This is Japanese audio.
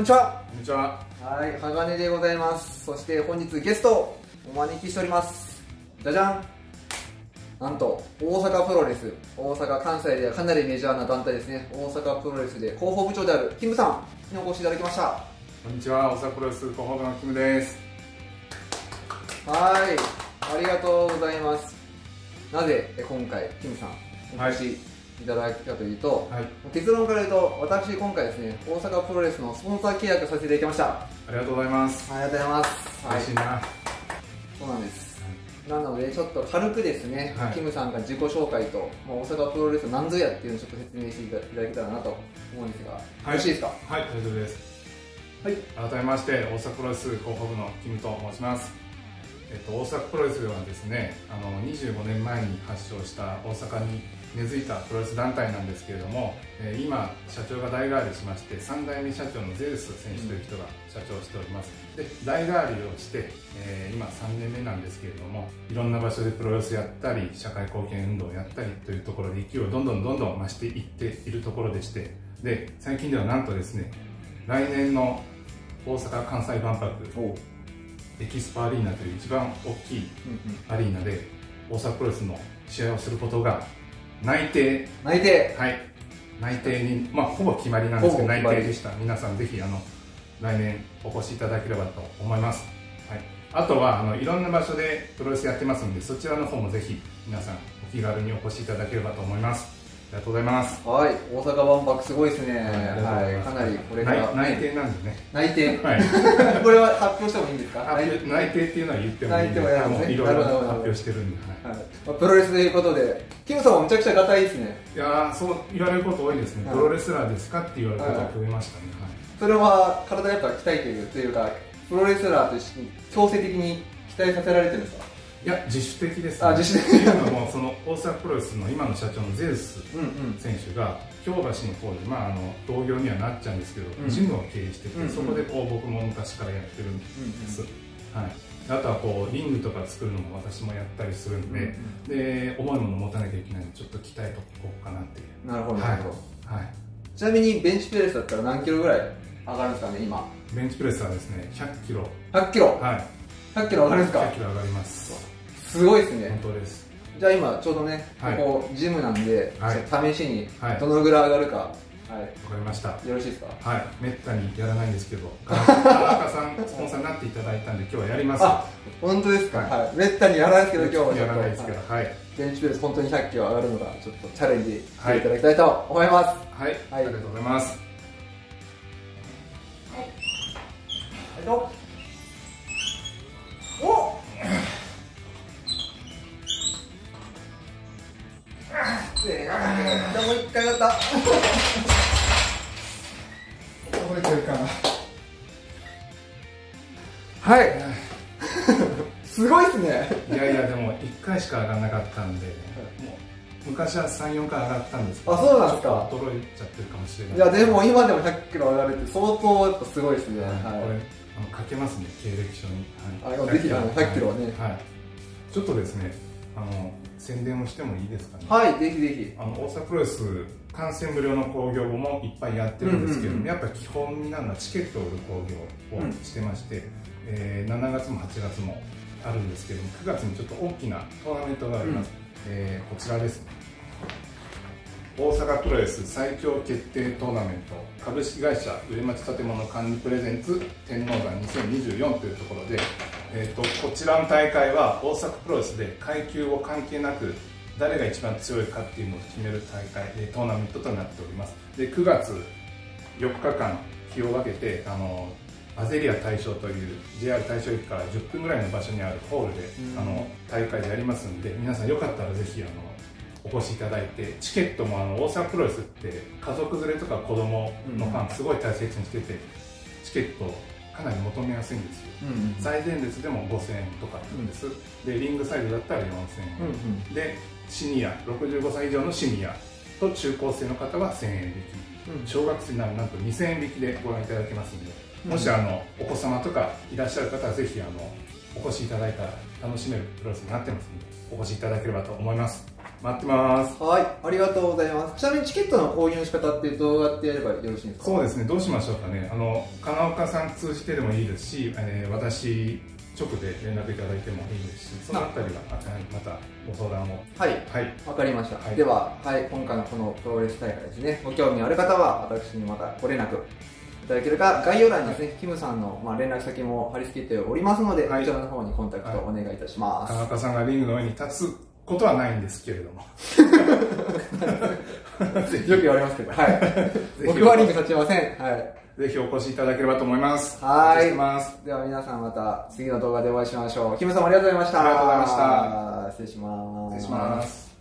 にちは。こんにちは。はい鋼でございます。そして本日ゲストをお招きしております。じゃじゃん。なんと大阪プロレス大阪関西ではかなりメジャーな団体ですね。大阪プロレスで広報部長であるキムさんにお越しいただきました。こんにちは。大阪プロレス広報部のキムです。はいありがとうございます。なぜ今回キムさんお越しいただいたというと、はい。結論から言うと私今回ですね大阪プロレスのスポンサー契約させていただきました。ありがとうございます。ありがとうございます、はい。嬉しいな、そうなんです、なのでちょっと軽くですね、はい。キムさんが自己紹介と、まあ、大阪プロレス何ぞやっていうのをちょっと説明していただけたらなと思うんですが、よろしいですか？はい大丈夫です。はい。改めまして大阪プロレス広報部のキムと申します。えっと、大阪プロレスではですねあの25年前に発祥した大阪に根付いたプロレス団体なんですけれども、えー今社長が代替わりしまして3代目社長のゼウス選手という人が社長をしております。で代替わりをして、えー今3年目なんですけれどもいろんな場所でプロレスやったり社会貢献運動をやったりというところで勢いをどんどんどんどん増していっているところでしてで最近ではなんとですね来年の大阪・関西万博エキスパアリーナという一番大きいアリーナで大阪プロレスの試合をすることが内定。内定。はい。内定にまあほぼ決まりなんですけど内定でした。皆さんぜひあの来年お越しいただければと思います、はい、あとはあのいろんな場所でプロレスやってますのでそちらの方もぜひ皆さんお気軽にお越しいただければと思います。ありがとうございます。はい。大阪万博すごいですね。はい。かなりこれから。内内定なんでね。内定。はい。これは発表してもいいんですか？内定。っていうのは言ってもいい内定はやるんですね。いろいろ発表してるんで、はい。はい。まあプロレスということでキムさんもめちゃくちゃ硬いですね。いやーそう言われること多いですね、はい。プロレスラーですかって言われることが増えましたね、それは体やっぱ鍛えているというかプロレスラーとして強制的に期待させられてるんですか？はい、いや自主的です、あ自主的。っていうのもその大阪プロレスの今の社長のゼウスうんうん。選手が京橋の方で、まあ、あの同業にはなっちゃうんですけど、うんジムを経営してて、うんそこでこう僕も昔からやってるんです、はい、あとはこうリングとか作るのも私もやったりするんで、で重いもの持たなきゃいけないんでちょっと鍛えとこうかなっていう。なるほどなるほど、はい。ちなみにベンチプレスだったら何キロぐらい上がるんですかね今？ベンチプレスはですね100キロ。100キロ。はい。100キロ上がるんですか？100キロ上がりますすごいですね。本当です。じゃあ今ちょうどね、はい。ここジムなんで、はい。試しにはい。どのぐらい上がるか、はわかりました。い、よろしいですか？はい、めったにやらないんですけど、田中さん、スポンサーになっていただいたんで、今日はやります。あ本当ですか、はい。はいめったにやらないですけど今日はやらないですけど、はい。はい、ベンチプレス本当に100キロ上がるのかちょっとチャレンジしていただきたいと思います、はい、はい。ありがとうございます。はい、どうもう一回やった。これいけるかな。はい。すごいっすね。いやいや、でも、一回しか上がらなかったんで、もう昔は三四回上がったんですけど、あそうなんですか。ちょっと衰えちゃってるかもしれない。いやでも今でも100キロ上がるって相当やっぱすごいですね、はい、はい。これ、あの、書けますね、経歴書に。あぜひあの100キロはね。はい。ちょっとですね、あの、宣伝をしてもいいですかね？はい、ぜひぜひ。あの大阪プロレス観戦無料の興行もいっぱいやってるんですけど、うんうんうん。やっぱ基本になるのはチケットを売る興行をしてまして、えー7月も8月もあるんですけども9月にちょっと大きなトーナメントがあります、えーこちらです。ね大阪プロレス最強決定トーナメント株式会社上町建物管理プレゼンツ天王山2024というところで、えー、とこちらの大会は大阪プロレスで階級を関係なく誰が一番強いかっていうのを決める大会えートーナメントとなっております。で9月4日間日を分けてあのアゼリア大賞という JR 大賞駅から10分ぐらいの場所にあるホールで、うん。あの大会でやりますんで皆さんよかったらぜひあのお越しいただいてチケットもあの大阪プロレスって家族連れとか子供のファンすごい大切にしててチケットかなり求めやすいんですよ。うん最前列でも5000円とかなんです、でリングサイドだったら4000円、うんうんでシニア65歳以上のシニアと中高生の方は1000円引き。小学生ならなんと2000円引きでご覧いただけますので、もしあのお子様とかいらっしゃる方はぜひあのお越しいただいたら楽しめるプロレスになってますのでお越しいただければと思います待ってます。はいありがとうございます。ちなみにチケットの購入の仕方ってどうやってやればよろしいんですか？そうですねどうしましょうかね。あの金岡さん通じてでもいいですし、えー、私直で連絡いただいてもいいですしそのあたりはまたご相談を。はいはい。わかりました、はい。では、はい、今回のこのプロレス大会ですね。ご興味ある方は私にまたご連絡いただけるか概要欄にですね、キムさんの、まあ、連絡先も貼り付けておりますので、はい。こちらの方にコンタクトお願いいたします、金岡さんがリングの上に立つことはないんですけれども。よく言われますけど、はい、ひ僕はリング立ちません、はい、ぜひお越しいただければと思います。はい。お待ちしてます。では皆さんまた次の動画でお会いしましょう。キムさんもありがとうございました。ありがとうございました。失礼します。失礼します